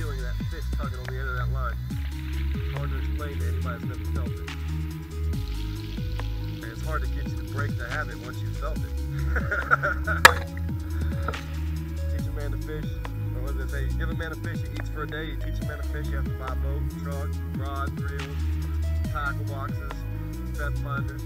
feeling of that fish tugging on the end of that line. It's Hard to explain to anybody that's never felt it. And it's hard to get you to break the habit once you've felt it. teach a man to fish, or what do they say? You give a man a fish, he eats for a day. You teach a man to fish, you have to buy a boat, truck, rod, reels, tackle boxes, step finders.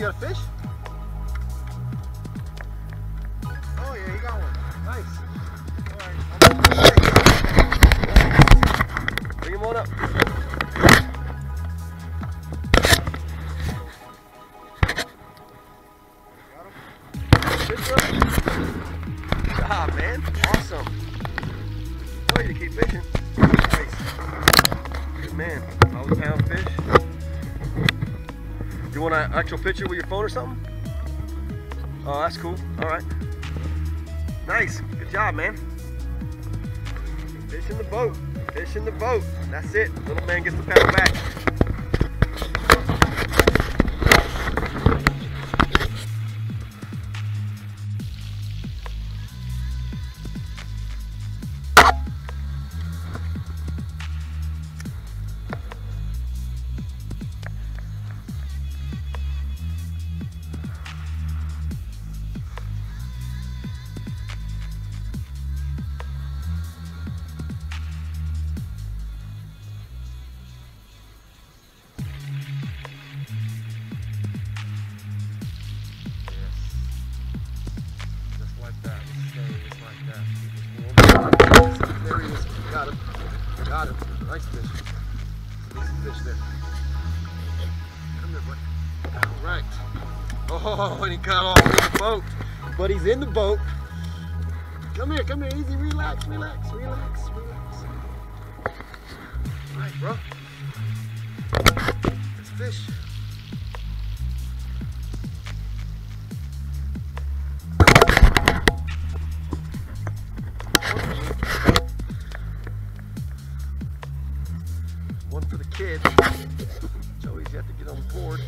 Yeah, actual picture with your phone or something? Oh, that's cool. All right. Nice. Good job, man. Fish in the boat. Fish in the boat. That's it. Little man gets the paddle back. Oh, and he got off the boat. But he's in the boat. Come here, come here. Easy. Relax, relax, relax, relax. All right, bro. Let's fish. One for the kid. Joey's yet to get on board.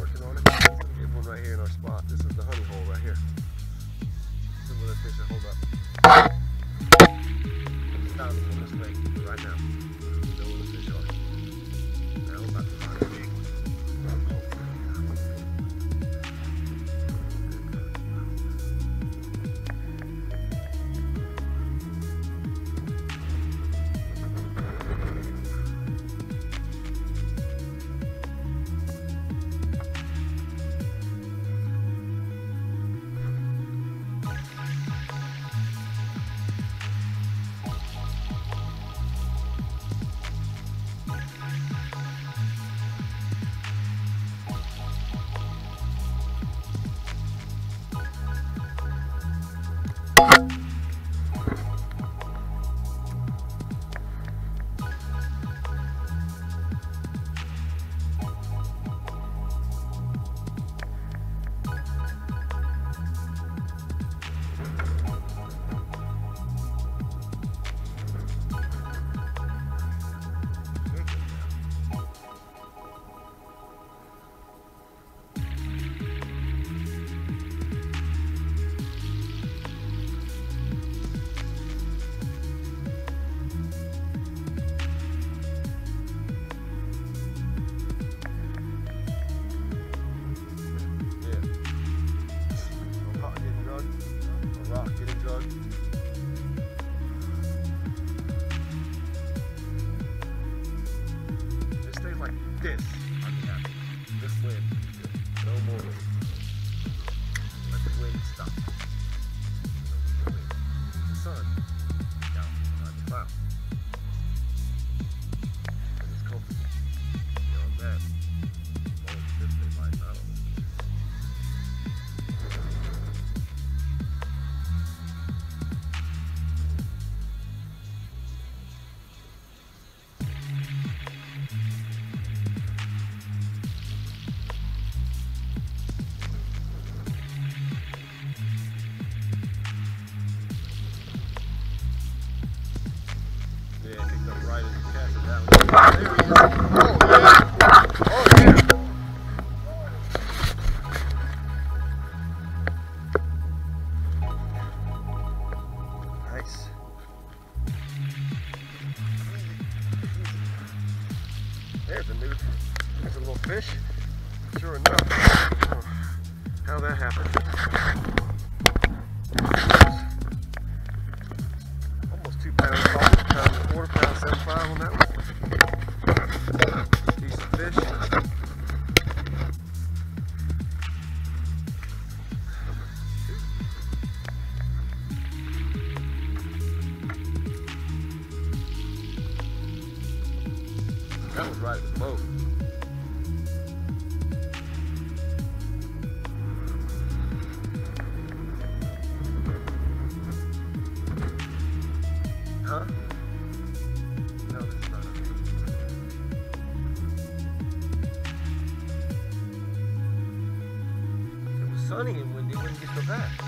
Working on it. Gonna one right here in our spot. This is the honey hole right here. This is where the fish are holed up. Them on this lake right now. Know where the fish are. Now we're about to Yeah. noches. Sunny and windy, it wouldn't get so bad.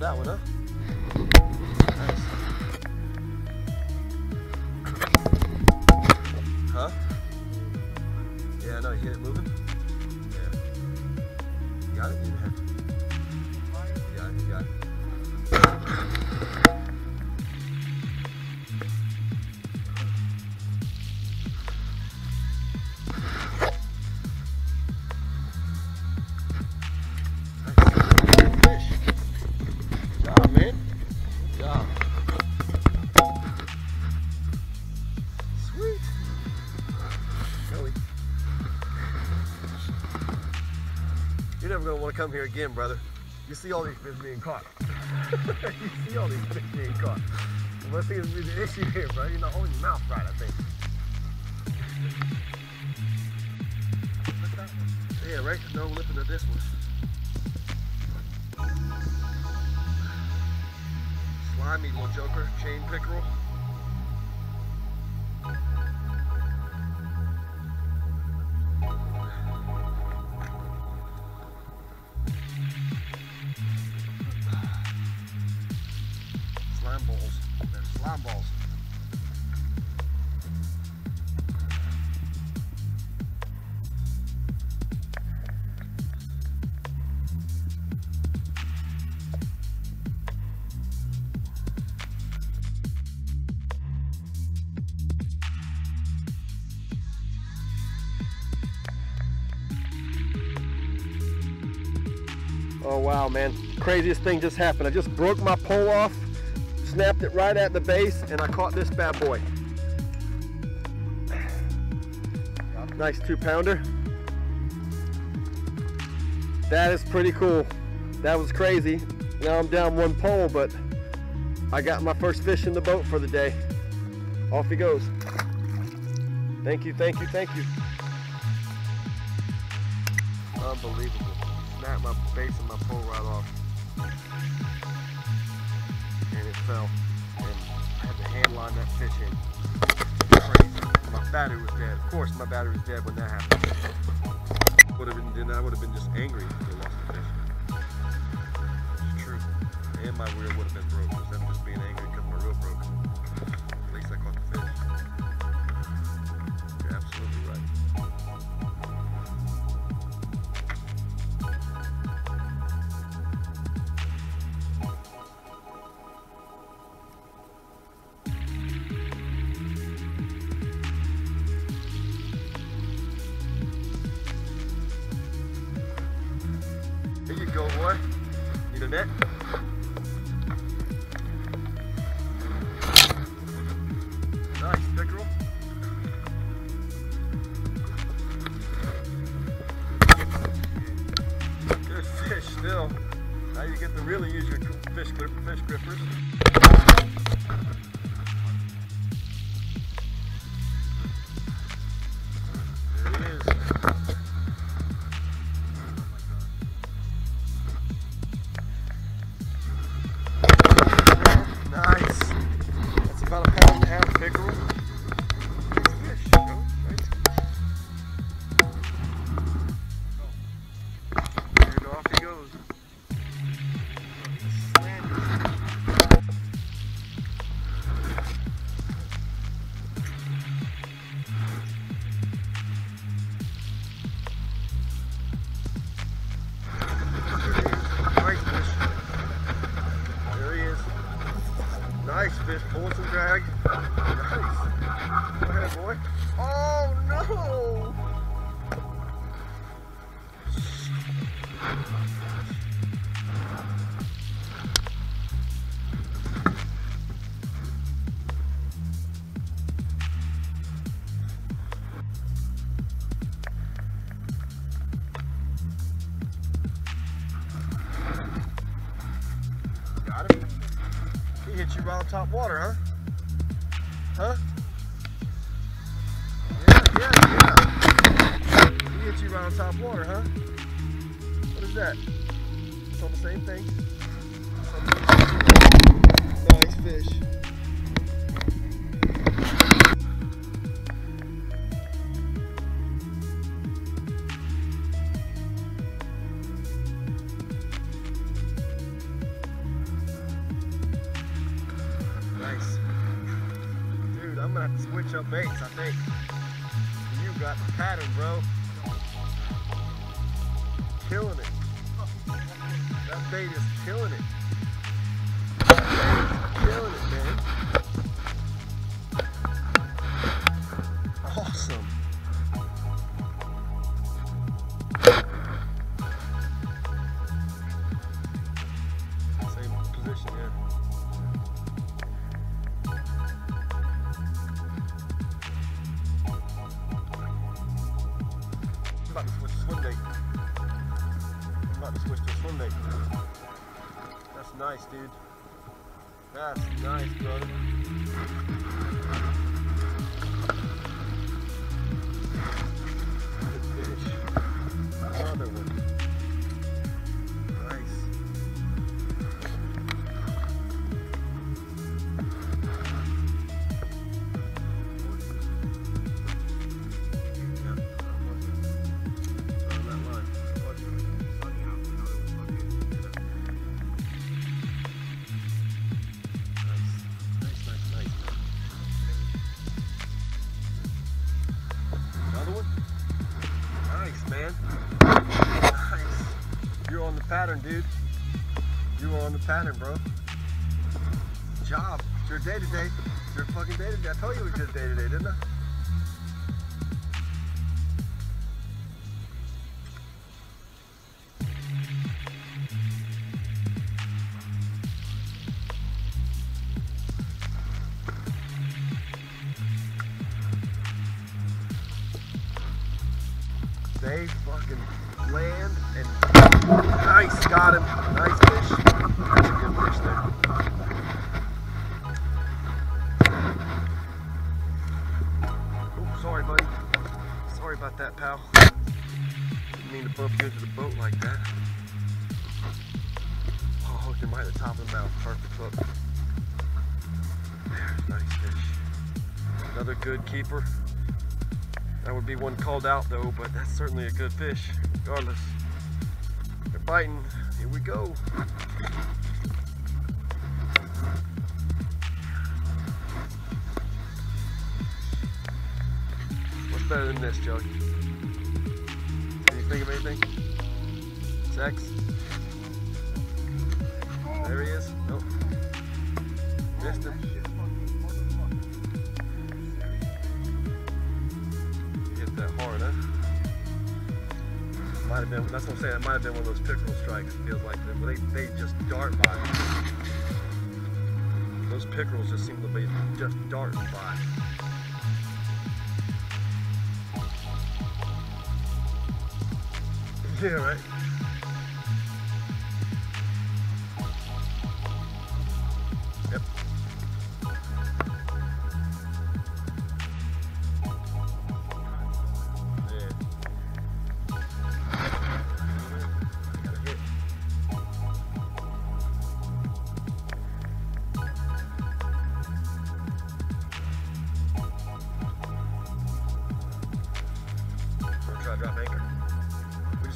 That one, huh? You're never gonna want to come here again, brother. You see all these fish being caught. you see all these fish being caught. And what seems to be the issue here, bro? You're not holding your mouth right, I think. Yeah, right? No lipping at this one. Slimy little joker, chain pickerel. Oh wow, man. Craziest thing just happened. I just broke my pole off, snapped it right at the base, and I caught this bad boy. Nice two pounder. That is pretty cool. That was crazy. Now I'm down one pole, but I got my first fish in the boat for the day. Off he goes. Thank you, thank you, thank you. Unbelievable. Snapped my base and my pole right off. And it fell. And I had to hand line that fish in. Crazy. My battery was dead. Of course my battery was dead when that happened. Would have been then I would have been just angry if they lost the fish. It's true. And my reel would have been broke. Instead of just being angry because my reel broke. to really use your fish, fish grippers. Pulling. Nice. Go ahead, boy. Oh no! Gonna have to switch up baits, I think. You got the pattern, bro. Killing it. That bait is killing it. That's nice, brother. Pattern, bro. Job. It's your day today. It's your fucking day today. I told you it was your day today, didn't I? They fucking land and nice, got him. Nice fish. Sorry, buddy. Sorry about that, pal. Didn't mean to bump you into the boat like that. Oh, hooked him right at the top of the mouth. Perfect hook. There's nice fish. Another good keeper. That would be one called out though, but that's certainly a good fish, regardless. They're biting. Here we go. Better than this, Joey? Can you think of anything? Sex? There he is. Nope. Missed him. Hit that hard, huh? Might have been, that's what I'm saying, it might have been one of those pickerel strikes, it feels like. They, they just dart by. Those pickerels just seem to be just darting by. Yeah,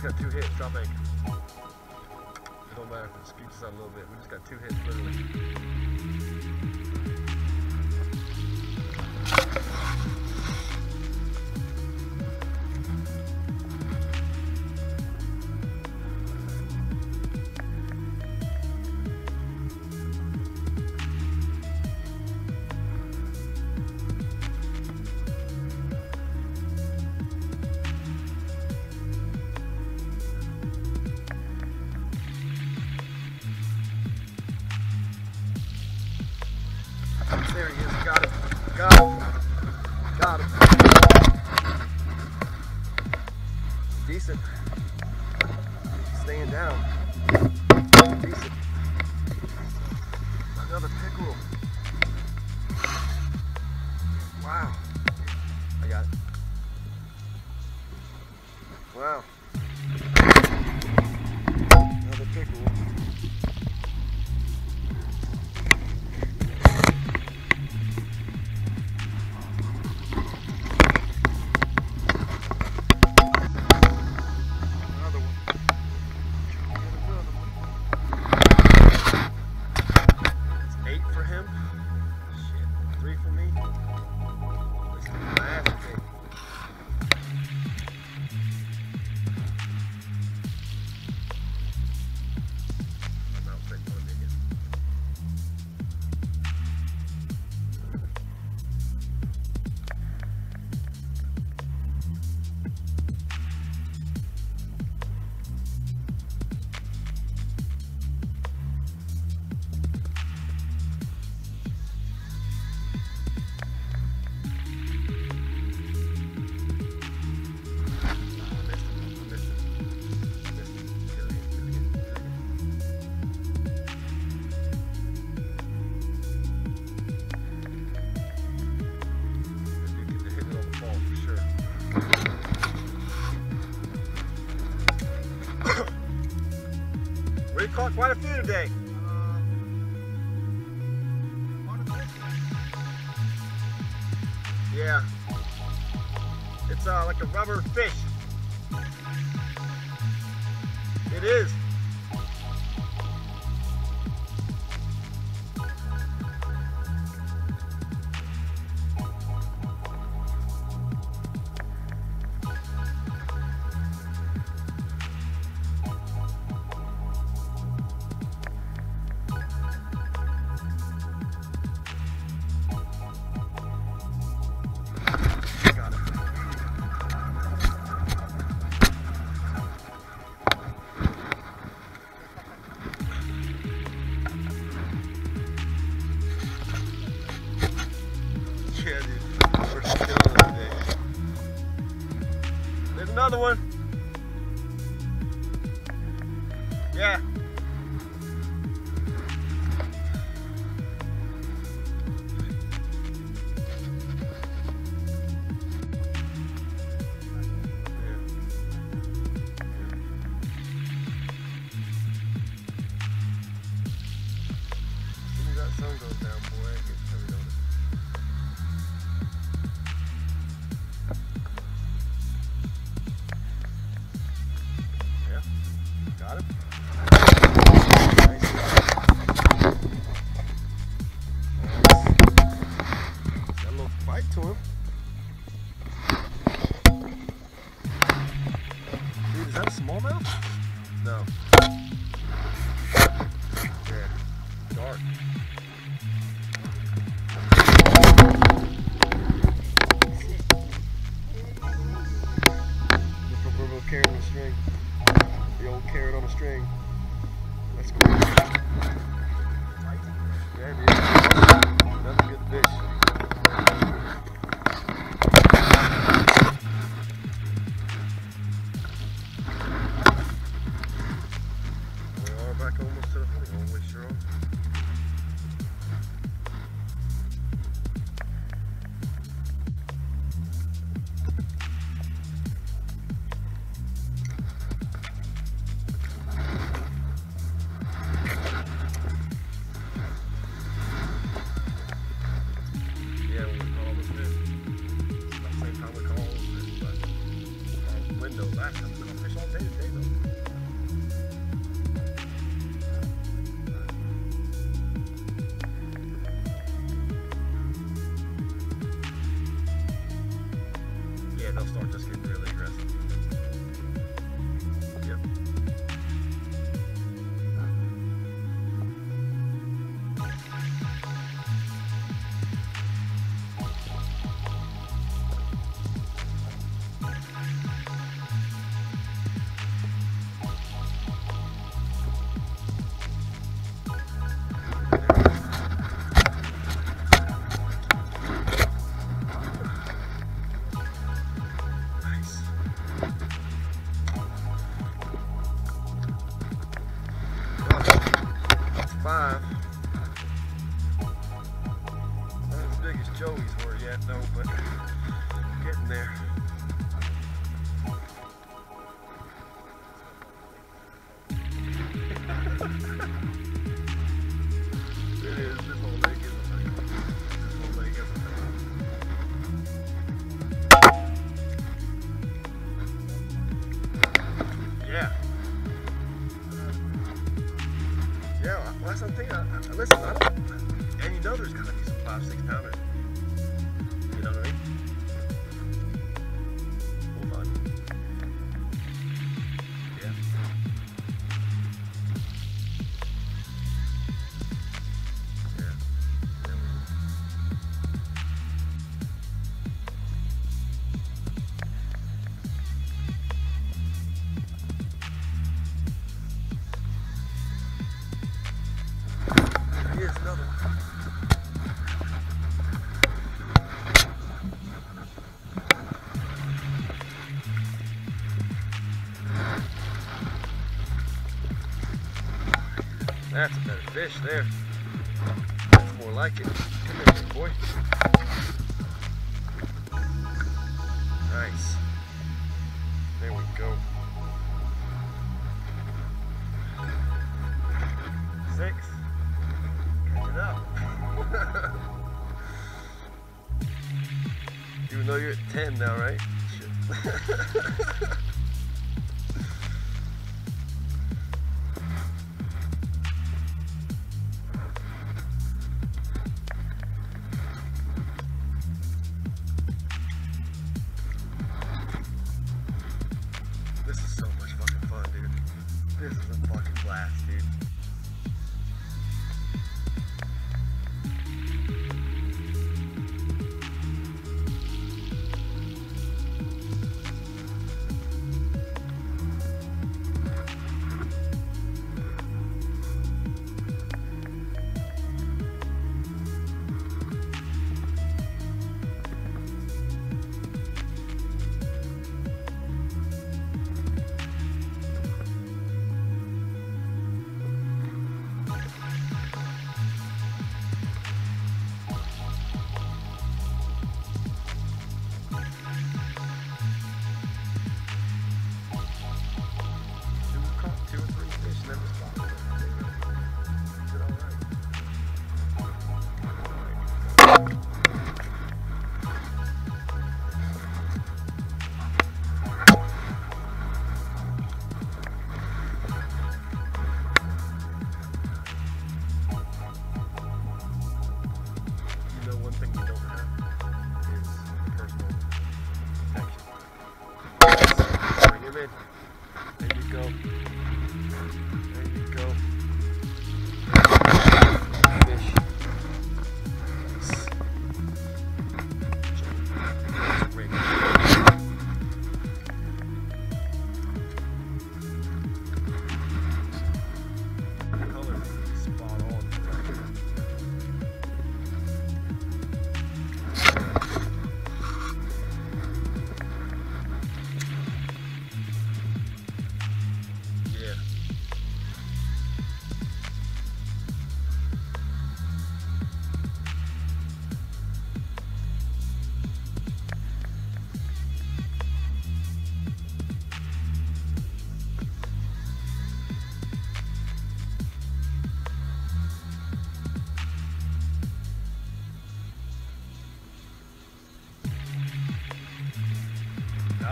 got two hits, drop anchor. It don't matter if it scoots out a little bit. We just got two hits, literally. cara, cara, cara. We caught quite a few today. Yeah. It's uh, like a rubber fish. It is. another one. Is that smallmouth? No. Yeah. Dark. fish there. That's more like it. Come here, big boy. Nice. There we go. Six. Catching up. Even though you're at 10 now, right?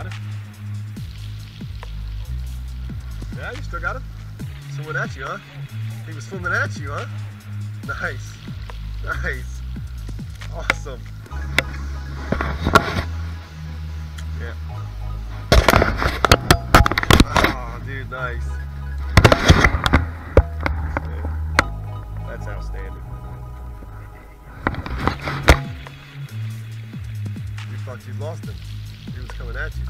got it. Yeah, you still got it? Someone at you, huh? He was swimming at you, huh? Nice. Nice. Awesome. Yeah. Oh, dude, nice. That's outstanding. You thought you lost him coming at you.